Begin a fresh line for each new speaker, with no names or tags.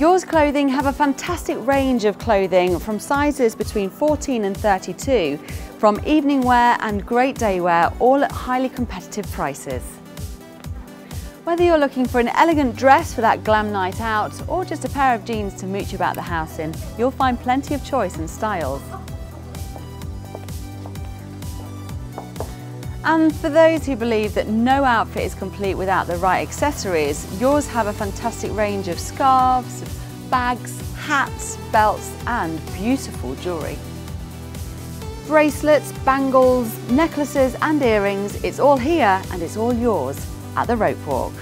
Yours Clothing have a fantastic range of clothing from sizes between 14 and 32, from evening wear and great day wear, all at highly competitive prices. Whether you're looking for an elegant dress for that glam night out or just a pair of jeans to mooch about the house in, you'll find plenty of choice and styles. And for those who believe that no outfit is complete without the right accessories, yours have a fantastic range of scarves, bags, hats, belts and beautiful jewellery. Bracelets, bangles, necklaces and earrings, it's all here and it's all yours at the Ropewalk.